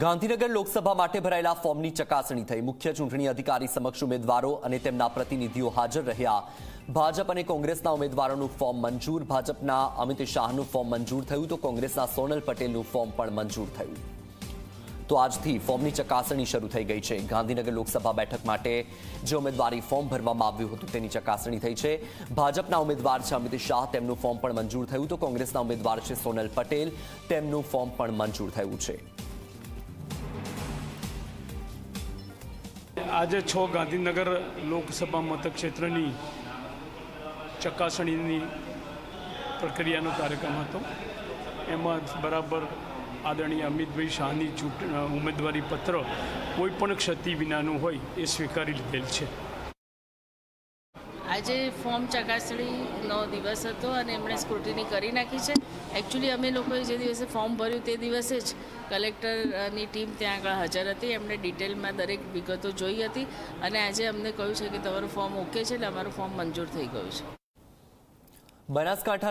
ગાંધીનગર લોકસભા માટે ભરાયેલા ફોર્મની ચકાસણી થઈ. મુખ્ય ચૂંટણી અધિકારી સમક્ષ ઉમેદવારો અને તેમના પ્રતિનિધિઓ હાજર રહ્યા. ભાજપ અને કોંગ્રેસના ઉમેદવારોનું ફોર્મ મંજૂર. ભાજપના અમિત શાહનું ફોર્મ મંજૂર થયું તો કોંગ્રેસના સોનલ પટેલનું ફોર્મ પણ મંજૂર થયું. તો આજથી ફોર્મની ચકાસણી શરૂ થઈ ગઈ છે. ગાંધીનગર લોકસભા બેઠક માટે જે ઉમેદવારી ફોર્મ ભરવામાં આવ્યું હતું તેની ચકાસણી થઈ છે. ભાજપના ઉમેદવાર છે અમિત શાહ, તેમનું ફોર્મ પણ મંજૂર થયું તો કોંગ્રેસના ઉમેદવાર છે સોનલ પટેલ, તેમનું ફોર્મ પણ મંજૂર થયું છે. આજે છ ગાંધીનગર લોકસભા મતક્ષેત્રની ચકાસણીની પ્રક્રિયાનો કાર્યક્રમ હતો. એમાં બરાબર આદરણીય અમિતભાઈ શાહની ચૂંટ, ઉમેદવારી પત્ર કોઈપણ ક્ષતિ વિનાનું હોય એ સ્વીકારી લીધેલ છે. આજે ફોર્મ ચકાસણીનો દિવસ હતો અને એમણે સ્ક્રુટિની કરી નાખી છે. એકચ્યુઅલી અમે લોકોએ જે દિવસે ફોર્મ ભર્યું તે દિવસે જ કલેક્ટરની ટીમ ત્યાં આગળ હાજર હતી. એમણે ડિટેલમાં દરેક વિગતો જોઈ હતી અને આજે અમને કહ્યું છે કે તમારું ફોર્મ ઓકે છે એટલે અમારું ફોર્મ મંજૂર થઈ ગયું છે. બનાસકાંઠાના